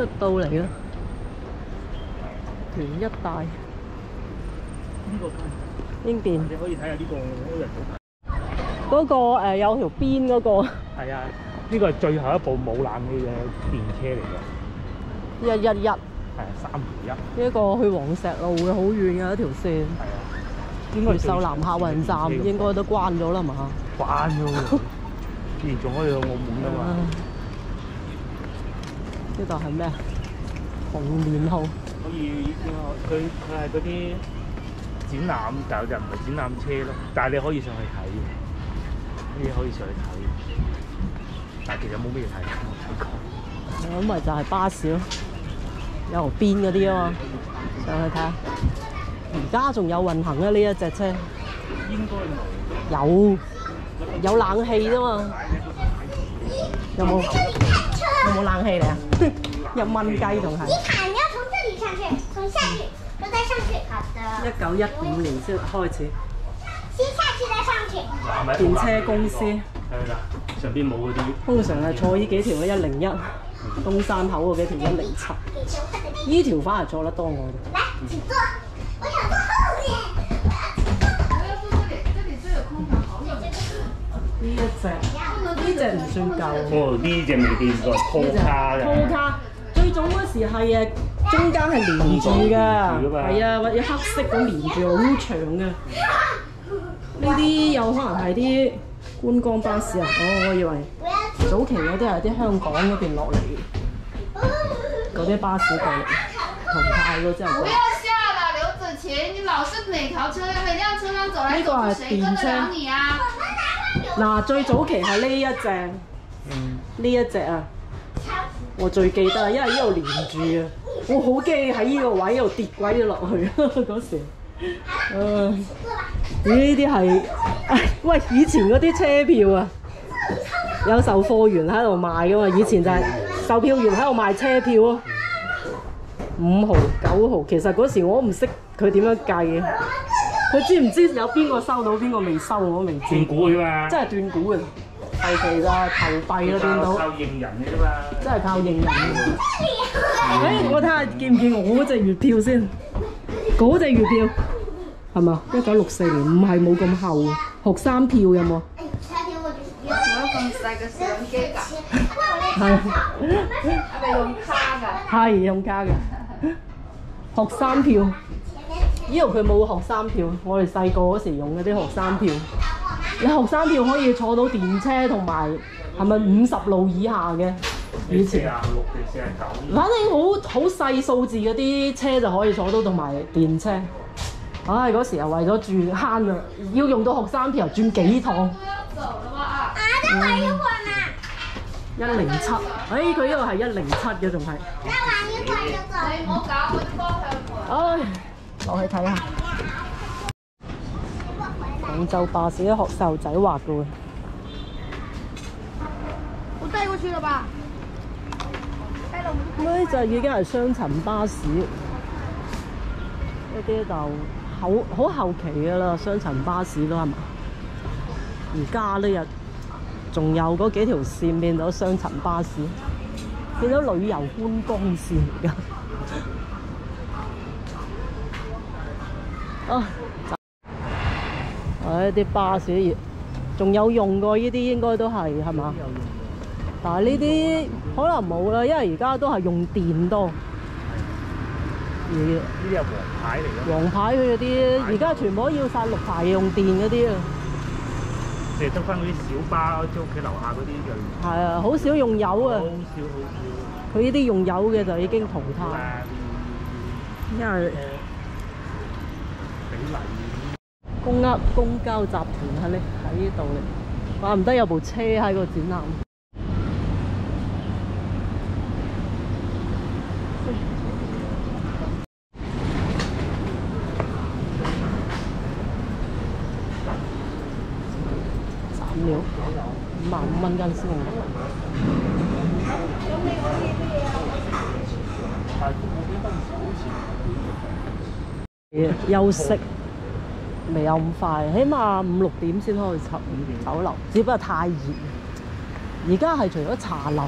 出到嚟啦，團一帶。呢個英電你可以睇下呢個人嗰、個、呃、有條邊嗰、個。係啊，呢個係最後一部冇冷氣嘅電車嚟嘅，一一一，呢係啊，三條一，一個去黃石路嘅好遠嘅一條線，係啊，應該係最越秀南客運站應該都關咗啦嘛。關咗喎，以前仲可以去澳門噶嘛，呢度係咩啊？紅棉號可以佢佢係嗰啲展覽，但係就唔係展覽車咯，但係你可以上去睇嘅，啲可以上去睇，但係其實冇咩嘢睇，冇睇過。咁咪就係巴士咯，有條邊嗰啲啊嘛，上去睇下。而家仲有運行啊呢一隻車，應該冇。有有冷氣啫嘛，有冇有冇冷氣嚟啊？一蚊雞仲係你卡你要从这里上去，从下去，然后再上去。好的，一九一五年先開始，先下去再上去。係咪電車公司係啦，上邊冇嗰啲。通常係坐呢幾條嘅一零一，東山口嗰幾條一零七，呢條反而坐得多我哋。来，请坐。我想坐后面。我要坐这里，这里最有空调，好冷。呢一隻呢隻唔算舊。哦，呢只未見過，鋪卡嘅。鋪卡最早嗰時係誒中間係連住㗎，係啊，或者黑色咁連住好長嘅。呢啲有可能係啲觀光巴士啊！哦，我以為早期嗰啲係啲香港嗰邊落嚟嗰啲巴士過嚟，淘汰咗之後。不要下了，刘子晴，你老是哪條車輛、哪輛車輛走來走呢個係去，誰跟得了你啊？嗱，最早期係呢一隻，嗯，呢一隻啊，我最記得，因為呢度連住啊，我好驚喺呢個位度跌鬼咗落去 嗰時。嗯，呢啲係，喂，以前嗰啲車票啊，有售貨員喺度賣噶嘛，以前就係售票員喺度賣車票咯，五毫九毫，其實嗰時我唔識佢點樣計嘅，佢知唔知有邊個收到邊個未收我都未知斷。估嘅嘛，真係斷估嘅，後期咋投幣啦見到，靠認人嘅啫嘛。真係靠認人嘅。誒、我睇下見唔見我嗰隻月票先，嗰隻月票係嘛？一九六四年唔係冇咁厚啊，學生票有冇？咁細嘅相機㗎，係係咪用卡㗎？係用卡嘅學生票，呢度佢冇學生票，我哋細個嗰時用嗰啲學生票。你學生票可以坐到電車同埋係咪五十路以下嘅？以前。六定四廿九？反正好好細數字嗰啲車就可以坐到，同埋電車。唉，嗰時又為咗住慳啊，要用到學生票轉幾趟，啊？啊，再玩一會兒嘛，一零七。唉，佢呢個係一零七嘅，仲係。再玩一會兒就走。你唔好搞我啲方向盤。唉，落去睇下。廣州巴士啲學細路仔畫嘅喎，我低過去了吧？呢就已經係雙層巴士，一啲就好好後期嘅啦，雙層巴士都係嘛？而家呢日仲有嗰幾條線變咗雙層巴士，變咗旅遊觀光線而家。啊！誒啲巴士仲有用過，呢啲應該都係係嘛？但係呢啲可能冇啦，因為而家都係用電多。而呢啲係黃牌嚟嘅，黃牌佢嗰啲，而家全部都要晒綠牌用電嗰啲啊。即係得翻嗰啲小巴，即係屋企樓下嗰啲就係啊，好少用油啊好。少好少佢呢啲用油嘅就已經淘。汰，啊，因為比例公呃公交集團喺呢喺呢度嚟，怪唔得有部車喺個展覽。斬料五萬五蚊斤先用。休息未有咁快起码五六点先开始拆酒楼只不过太热而家系除咗茶楼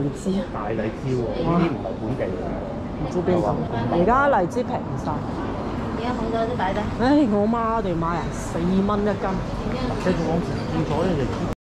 荔枝大荔枝喎，呢啲唔係本地嘅。唔知邊度，而家荔枝平晒。你要红的就白的。唉，我媽哋買啊四蚊一斤。即係我見咗咧就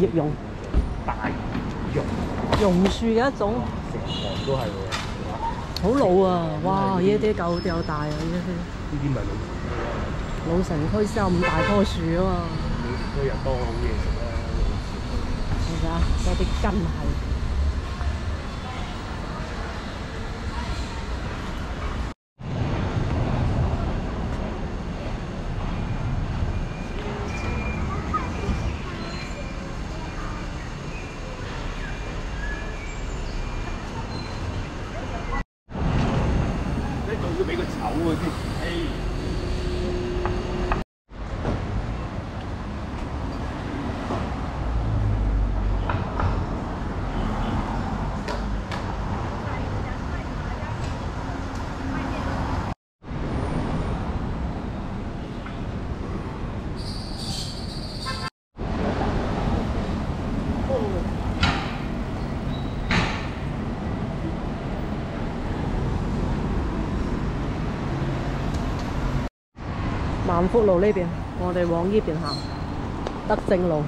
葉榕，大榕，榕樹嘅一種，成行都係喎。好老啊！哇！呢啲夠夠大啊！呢啲呢啲咪老城区啊老城區先有咁大棵樹啊嘛，都又多好嘢食啦。係咪啊？有啲根係。啊先。萬福路呢边，我哋往呢边行，德政路。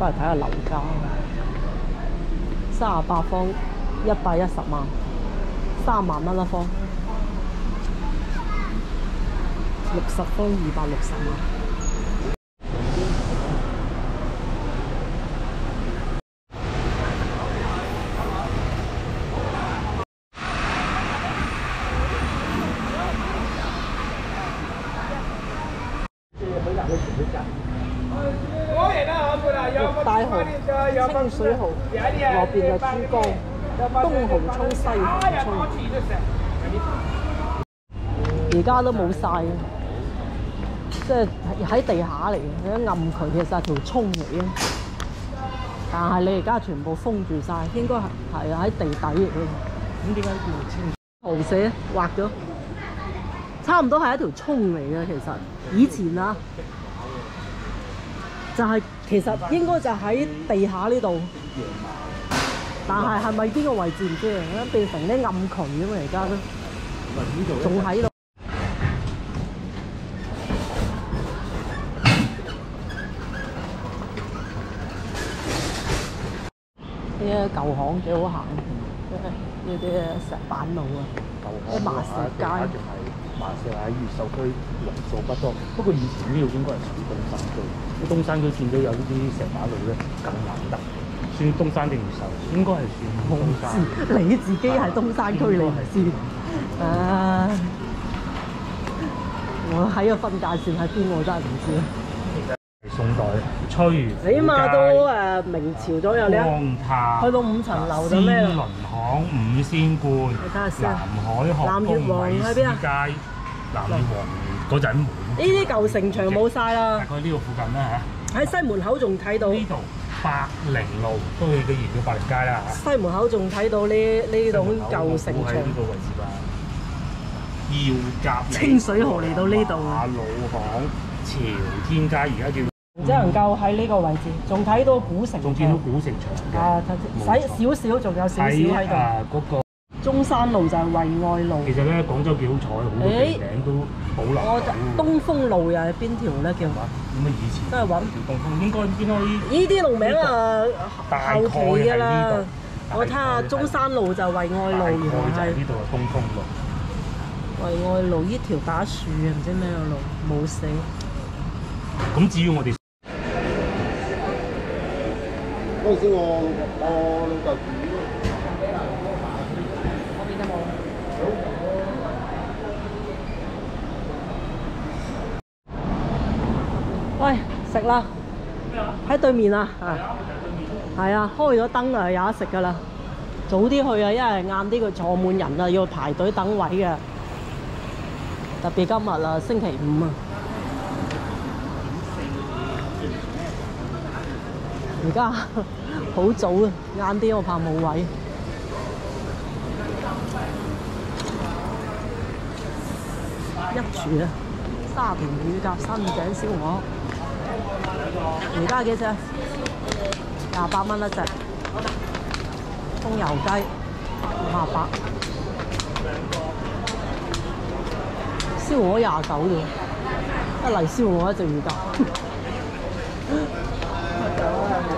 翻嚟睇下樓價，三十八方一百一十萬，三萬蚊一方，六十方二百六十萬。大蠔、清水蠔、東蠔涌、西蠔涌，而家都冇晒，即係喺地下嚟嘅，你一暗渠其實係條涌嚟嘅，但係你而家全部封住晒，應該係係喺地底嚟嘅。咁點解叫清？圖寫畫咗，差唔多係一條涌嚟嘅。其實以前啊，就係、其實應該就喺地下呢度，但係係咪邊個位置唔知啊？變成啲暗渠咁嘛，而家都仲喺度。呢啲舊巷幾好行，呢啲石板路啊。麻石街仲係麻石喺越秀區為數不多。不過以前呢度應該係屬於東山區。東山區見到有呢啲石板路咧，更難得。算東山定越秀？應該係算東山。你自己係東山區，你唔知。啊，我喺個分界線喺邊，我真係唔知。係宋代崔起碼都誒明朝左右，你一光塔去？到五層樓就咩啦仙輪巷、五仙觀、睇下先南海學南越王喺邊啊街、南王嗰陣門。呢啲舊城牆冇晒大啦，概呢個附近啦喺西門口仲睇到。，呢度百靈路都去嘅沿到百靈街啦嚇。西門口仲睇到呢呢棟舊城牆喺呢。個位置吧。耀甲清水河嚟到呢度馬路巷、朝天街，而家叫只能夠喺呢個位置，仲睇到古城仲見到古城牆嘅。啊，睇使少少，仲有少少喺喺度。誒嗰個，中山路就係惠愛路其，實咧廣州幾好彩，好多地名都保留我就。東風路又係邊條咧？叫咁啊，以前都係揾條東風應該應該呢啲路名啊，大概後期㗎係啦呢度。我睇下中山路就惠愛路，原來係就係呢度係東風路。惠愛路呢條打樹啊，唔知咩路冇死。咁至於我哋嗰陣時我我老豆住嗰邊都冇。喂，食啦！喺對面啊，係係啊，開咗燈啊，有得食噶啦。早啲去啊，因為晏啲佢坐滿人啊，要排隊等位嘅。特別今日啊，星期五啊。而家 好早啊，晏啲我怕冇位。一廚啊，沙田乳鴿新井燒鵝，而家幾隻？廿八蚊一隻。葱油雞廿八，燒鵝廿九啫，一嚟燒鵝一隻乳鴿。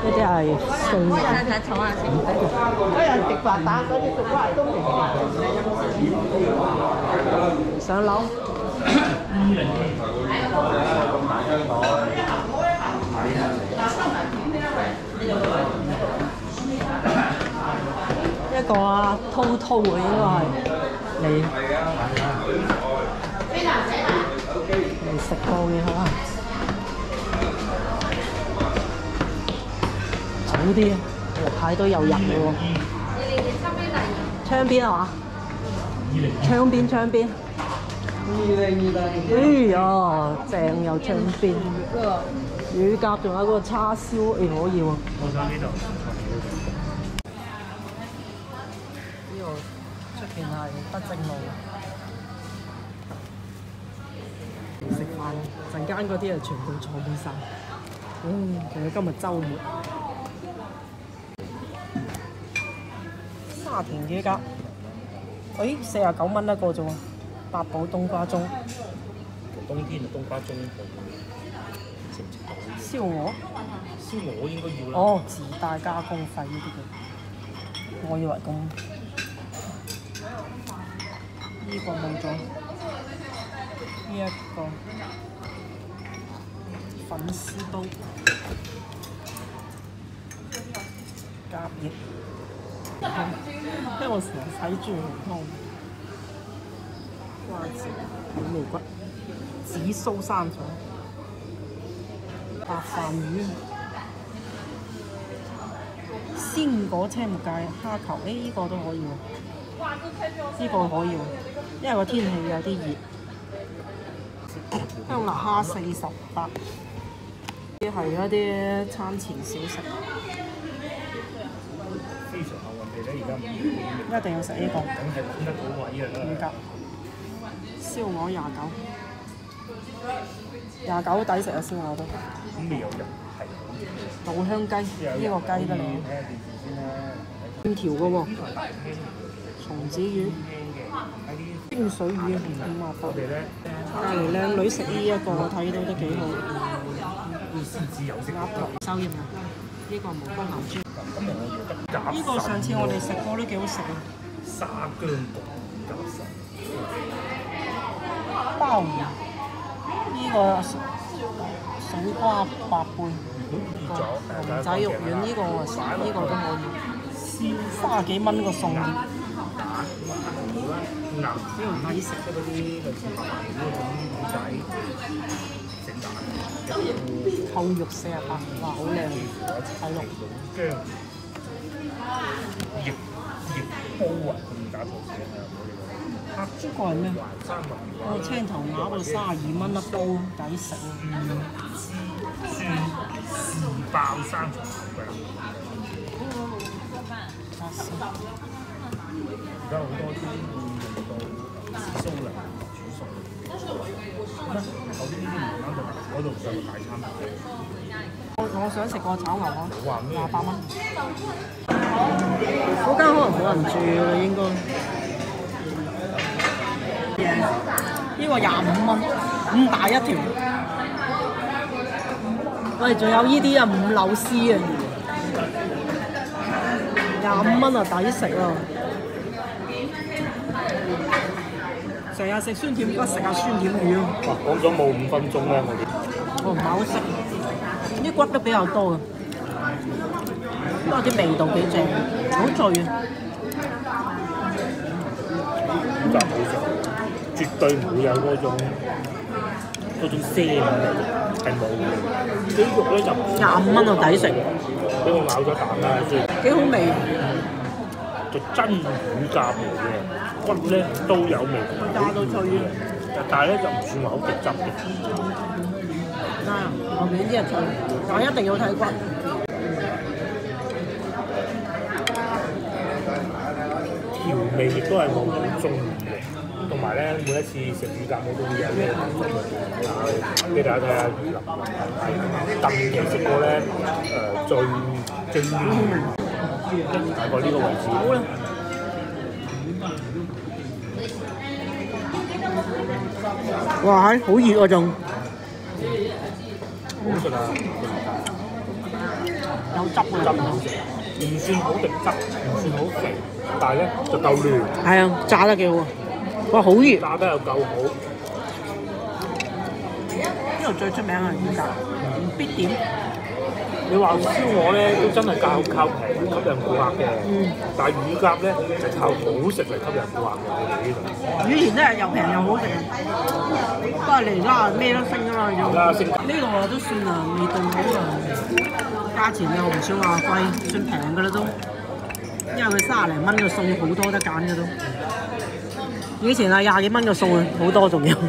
呢啲係。上樓。一個啊，滔滔啊應該係你未食過嘅可能。早啲啊，太都有人嘅喎。窗邊係嘛？窗邊窗邊。哎呀，正有窗邊。乳鴿仲有嗰個叉燒，誒、可以喎。我想呢度。食飯陣間嗰啲啊，全部坐滿晒。嗯，仲有今日週末。沙田乳鴿，誒四廿九蚊一個啫喎，八寶冬瓜盅、冬天啊，冬瓜盅食唔食到？燒鵝，燒鵝應該要啦。哦，自帶加工費呢啲嘅，我以為咁。呢個冇咗，呢一個粉絲煲夾熱，因為我成日睇住紅湯，瓜子、美味骨、紫蘇生菜、白飯魚。鮮果青木芥蝦球，誒、呢、個都可以喎，呢、個可以喎，因為個天氣有啲熱。香辣蝦四十八，啲係一啲餐前小食，非常幸運地咧，而家唔一定要食呢、個梗係揾得到位乳啊！鴿，燒鵝廿九，廿九抵食啊燒鵝都，咁未有人係。老香雞，呢、個雞得啦。五條嘅喎，松子魚、廳嘅，喺啲冰水魚五啊八隔離靚女食呢一個，我睇到都幾好。鴨頭收鹽啊！呢個無骨鹹豬，呢個上次我哋食過都幾好食啊！沙姜焗夾實，鮑魚，呢個水瓜白貝，熱咗龍仔肉丸呢個我食，呢個都可以。三十幾蚊個餸葉，硬呢個抵食。嗰啲類似白飯嗰種魚仔整蛋，扣肉四啊八，哇好靚，睇落。姜葉葉煲啊，咁打錯字啊！我哋呢個係咩？哦，青頭鴨啊，三十二蚊一煲，抵食啊！蒜蒜爆生松牛嘅。而家好多都會用到蘇嚟煮餸。咩？後邊呢啲唔啱就嗰度就大餐。我我想食個炒牛河，話咩廿八蚊。嗰間可能冇人住啦，應該。呢個廿五蚊，咁大一條。喂，仲有呢啲啊，五柳絲啊，廿五蚊啊，抵食啊！成日食酸甜骨，食下酸甜魚啊！哇！講咗冇五分鐘咧，我哋我唔係好識，啲骨都比較多嘅，不過啲味道幾正，好脆啊！五集好食，絕對唔會有嗰種嗰種腥味，係冇嘅。啲肉咧就廿五蚊就，抵食，俾我咬咗啖啦，先幾好味，就真乳鴿嚟嘅，骨咧都有味，炸到脆！但係咧就唔算話好極汁嘅。嗱，後面啲人脆，但係一定要睇骨。調味亦都係我好中意。嘅，同埋咧每一次食乳鴿我都會有呢個感覺。俾大家睇下魚林，近期食過咧誒、最最嫩大概呢個位置。好啦，哇，係好熱啊仲，好食啊！有汁汁啊！唔算好滴汁，唔算好肥，但係咧就夠嫩，係啊，炸得幾好啊！哇，好熱！炸得又夠好。呢度最出名係乳鴿，必點。你話燒鵝咧都真係靠靠平吸引顧客嘅，嗯但係乳鴿咧就靠好食嚟吸引顧客嘅。我哋呢度。以前真係又平又好食啊！不過你而家咩都升㗎嘛，要而家升呢個都算啊，味道好啊，價錢又唔算話貴，算平㗎啦都。因為佢三十零蚊個餸好多得揀嘅都。以前係廿幾蚊個餸啊，好多仲有。好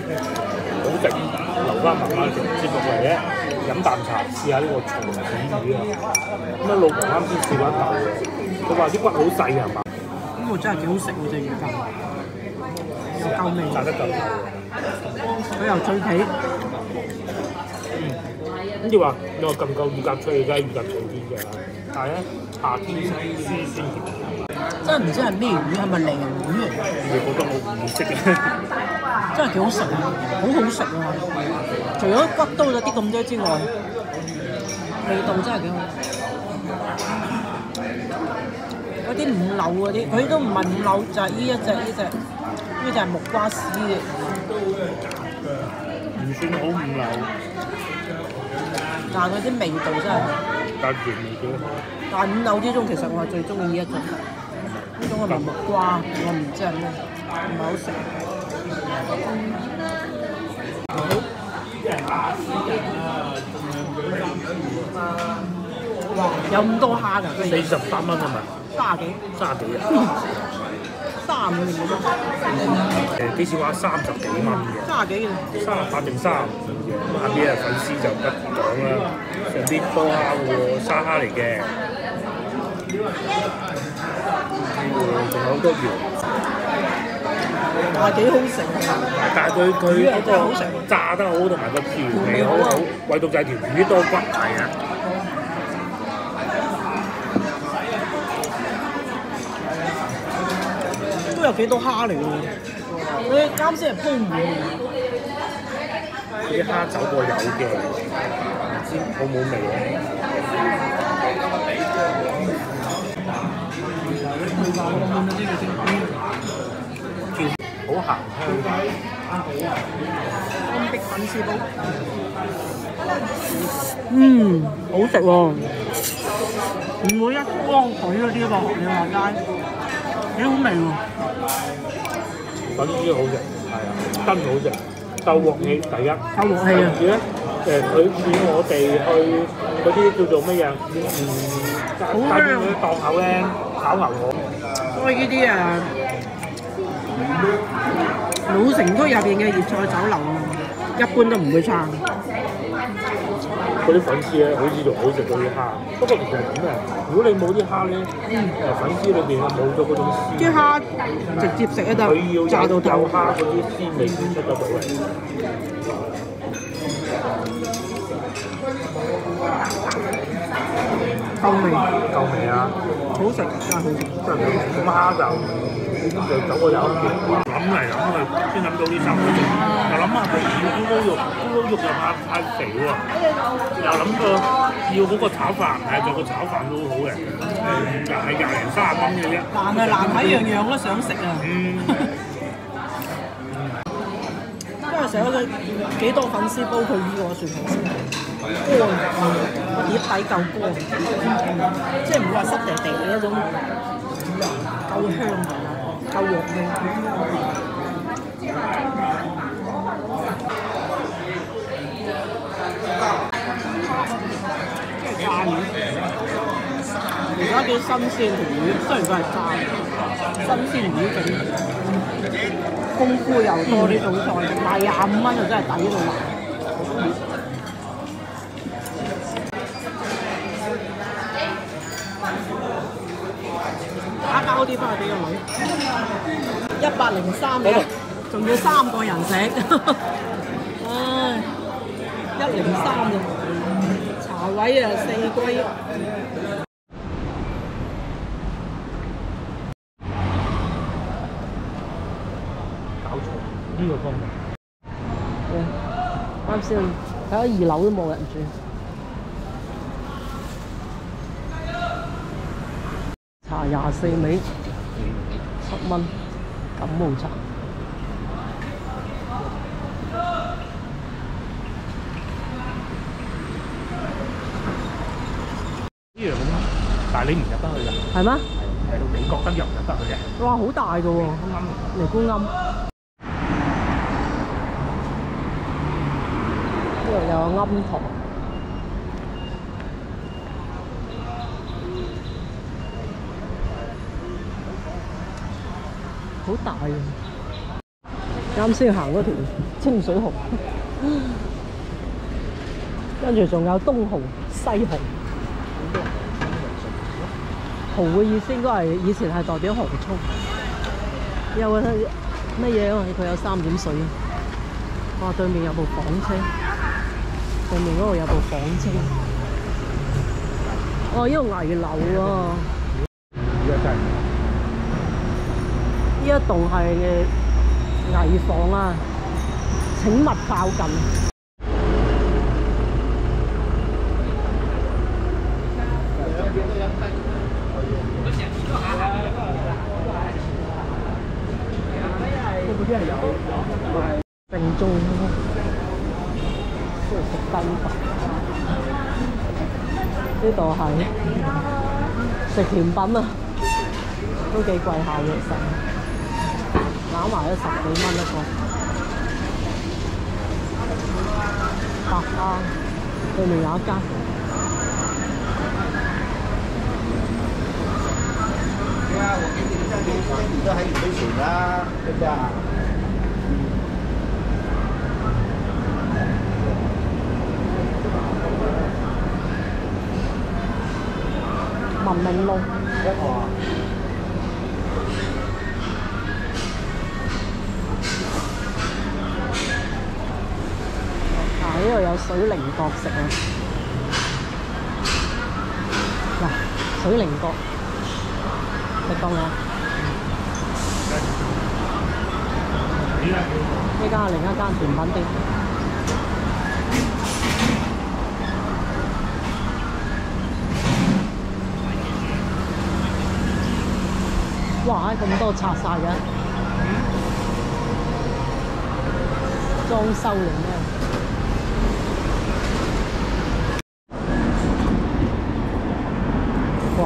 值，留翻慢慢食。節目嚟咧，飲啖茶，試下呢個松子魚啊！咁啊，老婆啱先試過一啖嘅，佢話啲骨好細係嘛，咁我真係幾好食喎隻乳鴿，又夠味，炸得夠夠。佢又脆皮，跟住話你話夠唔夠乳鴿脆？梗係乳鴿脆啲嘅，但係咧夏天食酸酸甜甜，真係唔知係咩魚，係咪鯪魚嚟？你覺得我唔識嘅？真係幾好食啊，好好食啊！除咗骨多咗啲咁多之外，味道真係幾好。嗰啲五柳嗰啲，佢都唔係五柳，就係呢一隻呢只，呢只係木瓜絲嘅。唔算好五柳，但係佢啲味道真係，但係五柳之中，其實我係最中意呢一種。呢種係咪木瓜？我唔知係咩，唔係好食。哇！有咁多蝦㗎，四十八蚊係咪？三十幾，三十幾啊？三十五年冇誒幾錢話三十幾蚊嘅？三十幾嘅。三十八定三十五嘅，咁下邊啊粉絲就不講啦，上邊多蝦喎，沙蝦嚟嘅，仲有好多魚，哇！幾好食啊！但係佢佢炸得好，同埋個調味好好，唯獨就係條魚多骨係啊！都有幾多蝦嚟㗎喎！佢啱先係鋪滿嘅，嗰啲蝦走過有嘅，唔知好冇味咧。好鹹香。金碧粉絲煲。嗯，好食喎！唔會一光水嗰啲噃，你話齋幾好味喎！粉絲好食，係啊，真好食，豆鑊氣第一。夠鑊氣啊！而咧誒，佢似我哋去嗰啲叫做乜嘢？嗯，街街邊嗰啲檔口咧，炒牛河，所以呢啲啊，老城區入邊嘅粵菜酒樓啊，一般都唔會差。嗰啲粉絲咧好似仲好食過啲蝦，不過其實係咁嘅，如果你冇啲蝦咧，誒粉絲裏邊冇咗嗰種絲，啲蝦直接食得，炸到有透。蝦嗰啲鮮味先出得到嚟。夠味，夠味啊！好食，真係好食。即係咁蝦就就走過有，諗嚟諗去先諗到呢三個字，又諗下佢要咕嚕肉，咕嚕肉又怕太肥喎，又諗過要嗰個炒飯，係做個炒飯都好嘅，又係廿零三十蚊嘅啫。難啊難喺樣樣都想食啊！因為成日佢幾多粉絲煲佢呢個蒜頭先乾，碟底夠乾，即係唔會話濕地地嘅一種夠香夠肉味。炸魚，而家幾新鮮條魚，雖然佢係炸，新鮮魚整。功夫又多呢種菜，賣廿五蚊就真係抵到賣。啲翻去俾個女，一百零三嘅，仲要三個人食，唉，一零三嘅茶位啊四龜。搞錯呢個方面。啱先睇下二樓都冇人住。茶廿四味，七蚊，感冒茶。呢樣咁，但係你唔入得去㗎，係咩？係你覺得入唔入得去嘅？哇，好大噶喎！尼姑庵。呢度有個庵堂。好大啊！啱先行嗰條清水河，跟住仲有東河、西河。蠔嘅意思應該係以前係代表河涌，有個乜嘢啊？佢有三點水啊！哇！對面有部房車，對面嗰度有部房車。哦，呢度危樓啊！一棟係危房啊！請勿靠近。正宗即係食雞飯。呢度係食甜品啊，都幾貴下嘅其實，攬埋都十幾蚊一個。白蝦對面有一間。啊，我给你的照片，现在你都还有没水啦，对不对啊？文明路。啊！呢水靈角食啊！嗱，水靈角，你講啊呢間係另一間甜品店。哇！咁多拆晒嘅，裝修嚟咩？哇！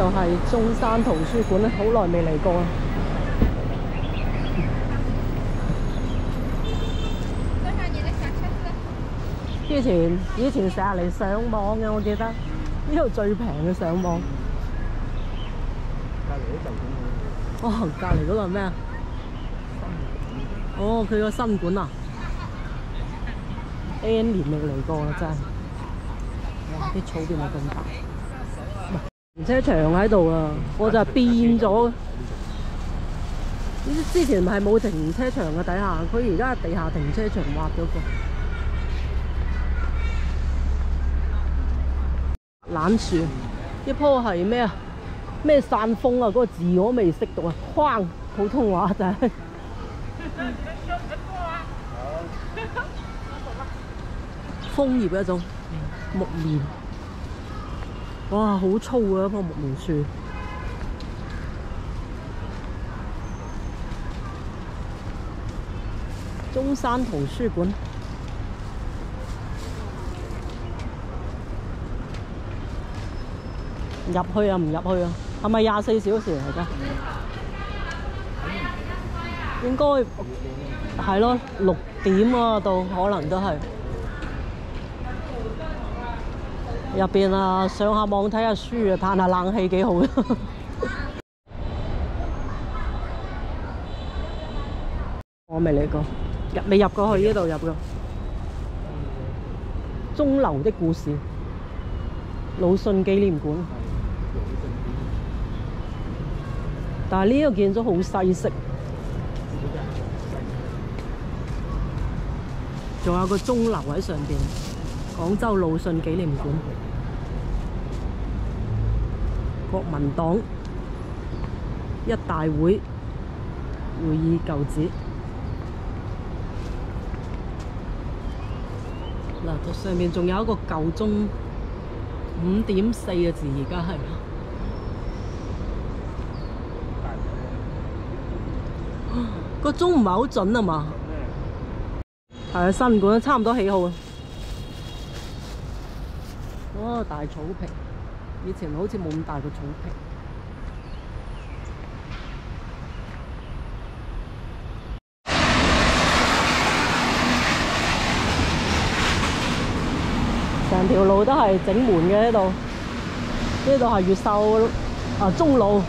呢度係中山圖書館咧，好耐未嚟過啦。之前以前成日嚟上網嘅，我記得呢度最平嘅上網。隔離啲酒店哦，隔離嗰個係咩啊？哦，佢個新館啊，N 年未嚟過啦，真係。哇！啲草變到咁大，停車場喺度啊，我就係變咗。呢之前唔係冇停車場嘅底下，佢而家地下停車場挖咗個懶樹，一棵係咩啊？咩散風啊？嗰、個字我未識讀啊，框普通話就係、楓葉嘅一種木棉，哇，好粗啊！一棵木棉樹。中山圖書館。入去啊，唔入去啊？係咪廿四小時嚟㗎？應該係咯，六點啊，到可能都係入邊啊，上下網睇下書啊，嘆下冷氣幾好啊！我未嚟過，入未入過去呢度入過。鐘樓的故事，魯迅紀念館。但係呢個建築好西式，仲有個鐘樓喺上邊，廣州魯迅紀念館，國民黨一大會會議舊址。嗱，上面仲有一個舊鐘，五點四個字，而家係。個鐘唔係好準啊嘛，係啊，新館差唔多起好啊。哦，大草坪，以前好似冇咁大個草坪。成條路都係整門嘅呢度，呢度係越秀啊中路。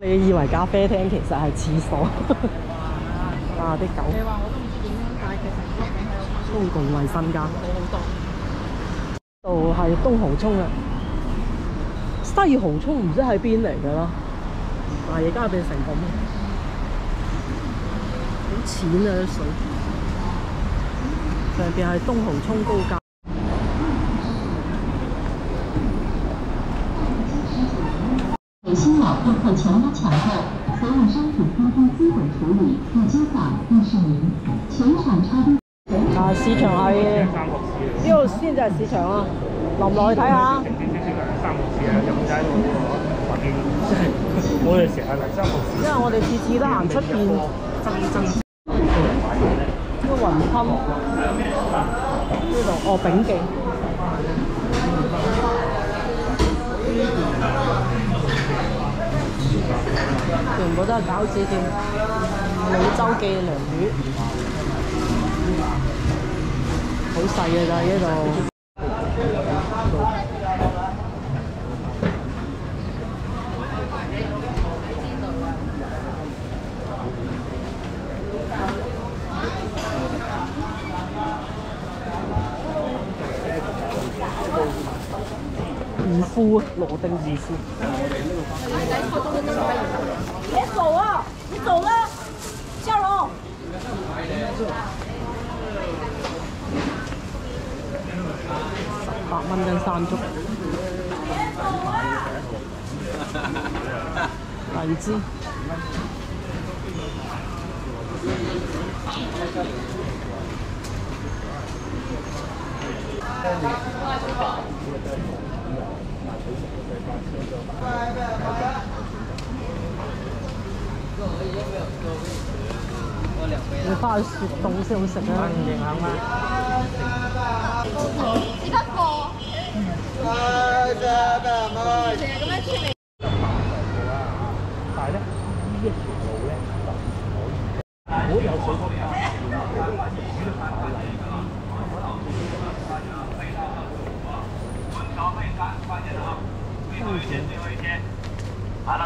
你以為咖啡廳其實係廁所？啊啲狗！你話我都唔知點樣，但係其實如果咁係公共衞生間，好多。度係東濠涌啊，西濠涌唔知喺邊嚟㗎啦，但係而家變成咁，好淺啊啲水，上邊係東濠涌高架。啊，市場係。呢度先就係市場啊，落唔落去睇下？因為我哋次次都行出邊，真真呢個雲吞呢度哦炳記。全部都係餃子店，老周記涼魚，好細嘅咋呢度。漁夫啊，羅定漁夫。別走啊！你走啦，夏龍。十八蚊斤山竹。荔枝。你翻去雪凍先好食啊日咁樣出嚟。但係咧，呢一條路咧就唔可以。如果有水果好了，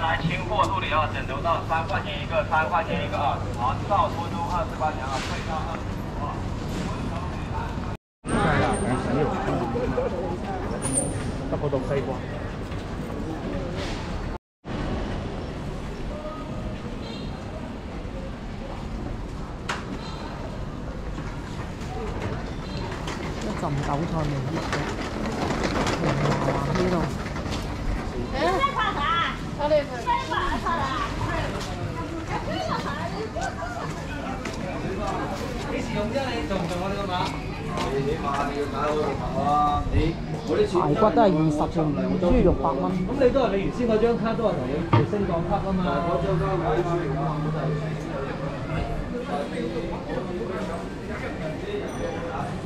来清枕头到三块钱一个，三块钱一个啊，好，到拖中二十块钱啊，退到二十五啊。係啦，喺呢度得嗰度西瓜。一陣韭菜味乜嘅，哇呢度起碼你要搞好個頭啊！你我啲排骨都係二十嘅，豬肉百蚊。咁你都係你原先嗰張卡都係同你升降級啊嘛。嗰張卡位呢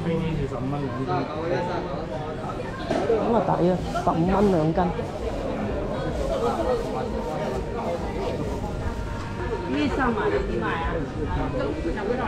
啲要十五蚊兩斤。咁啊抵啊，十五蚊兩斤。買埋佢，唔買就運下。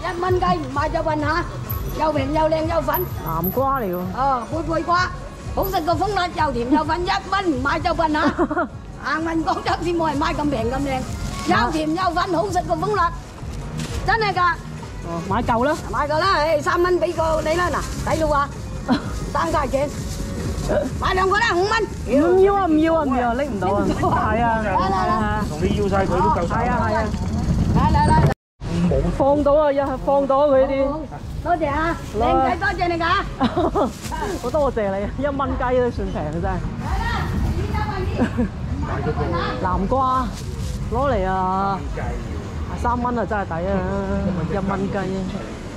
一蚊雞唔買就運下，又平又靚又粉。南瓜嚟喎，哦，貝貝瓜，好食個蜂蜜，又甜又粉，一蚊唔買就運下。行運廣州市冇人買咁平咁靚，又甜又粉，好食個蜂蜜，真係㗎。哦買夠啦。買個啦，誒三蚊俾個你啦，嗱抵到啊，生晒頸，買兩個啦，五蚊。唔要啊唔要啊唔要啊，拎唔到啊。係啊，嚟嚟嚟，同你要晒佢都夠晒。係啊係啊，嚟嚟嚟。冇放到啊，一放到佢啲。多謝啊，靚仔多謝你㗎。好多謝你，一蚊雞都算平嘅真係。嚟啦，呢家位呢？南瓜攞嚟啊，三蚊啊真係抵啊，一蚊雞啊，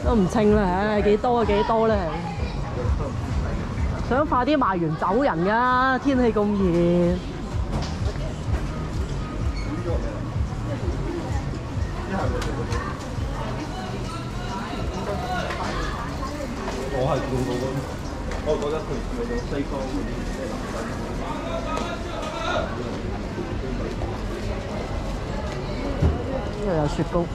都唔清啦，唉幾多啊幾多咧？想快啲賣完走人㗎，天氣咁熱。我係見過嗰啲，我覺得佢去到西方嗰啲即係呢度有雪糕。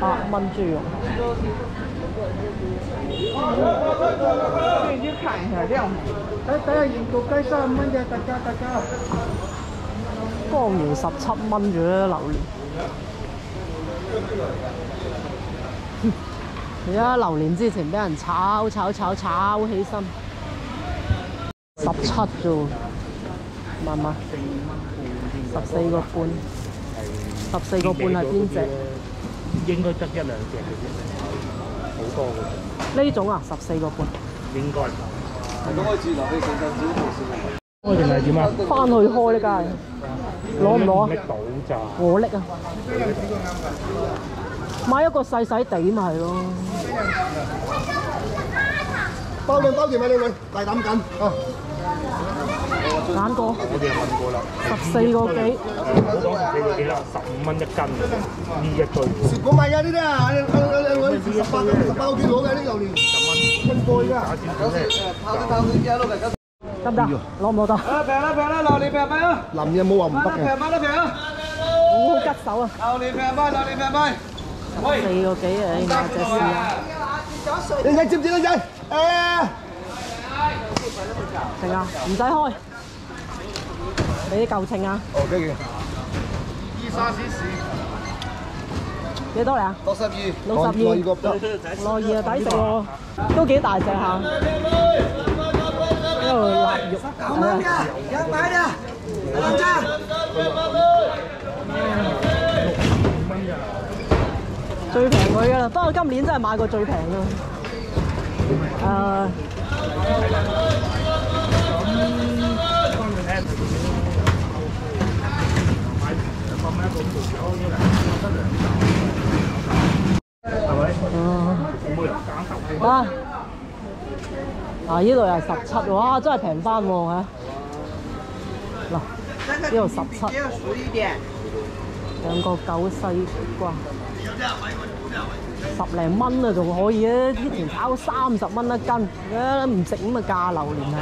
八蚊豬肉。睇睇下鹽焗雞三蚊嘅，特價特價。江瑤十七蚊啫，榴蓮。而家榴蓮之前俾人炒炒炒炒起身，十七啫喎，慢慢十四個半，十四個半係邊隻？應該得一兩隻嘅啫，多嘅，呢種啊，十四個半。應該。咁我自留起上陣小圖先啊！我定係點啊？翻去開呢梗係攞唔攞拎啊？到咋？我拎啊！買一個細細地咪係咯。包兩包掂啊，你女，大膽緊啊！揀過我哋又問過啦，十四個幾，誒我講十四個幾啦，十五蚊一斤呢一堆，蝕本買㗎呢啲啊，你你你你十八十八個幾攞嘅啲榴蓮，分貨㗎。打少少咧，拋啲拋啲一碌嚟緊。得唔得？攞唔攞得？平啦平啦，榴蓮平咪啊！林有冇話唔得嘅？平咪啦平啊！好好吉手啊！榴蓮平咪，榴蓮平咪。四个几啊！買隻試下，你仔接唔接你仔？誒，成啊！唔使开，俾啲舊稱啊！哦，跟住幾多嚟啊？六十二，六十二攞二個包。羅二啊，抵食喎，都幾大隻下。呢度臘肉，係啊一買的，兩張。最平佢噶啦。不過今年真係買過最平啦。誒，啊！啊！依度又十七，哇！真系平翻喎嚇。嗱、啊，依度十七。兩個九西瓜，十零蚊啊，仲可以啊！之前炒三十蚊一斤，唔食咁嘅價，榴蓮啊。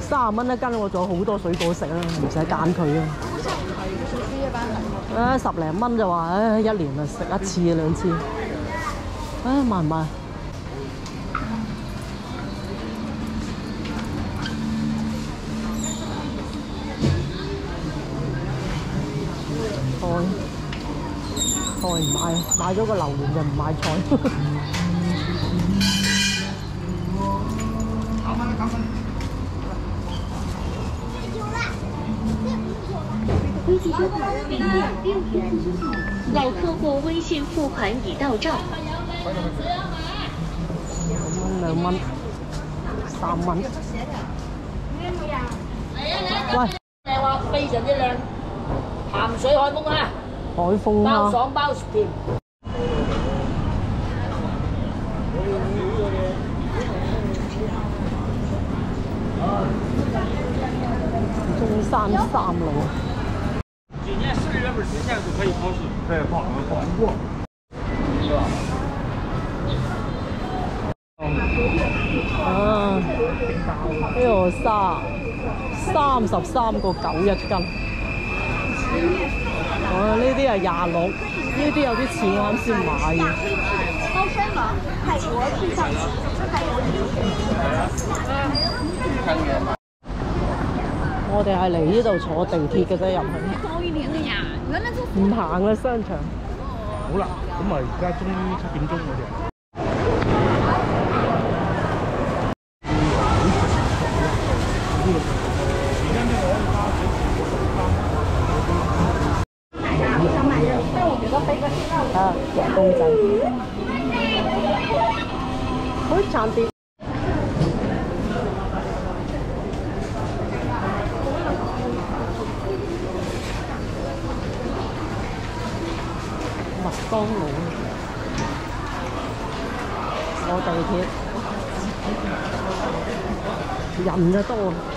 三十蚊一斤，我仲有好多水果食啊，唔使揀佢啊！啊，十零蚊就話，唉，一年啊食一次啊兩次，唉，買唔買？菜菜唔買，買咗個榴蓮就唔買菜。老客户微信付款已到账。兩蚊、三蚊。喂，靚話非常之靚，鹹水海風啊，海風啊，包爽包甜。中山三路。今年十二月份之前就可以考试。对，考考过。啊，呢度三三十三個九一斤。啊，呢啲係廿六，呢啲有啲似我啱先買嘅。我哋係嚟呢度坐地鐵嘅啫，入去，唔行啦商場。好啦，咁啊，而家終於七點鐘我哋。人就多，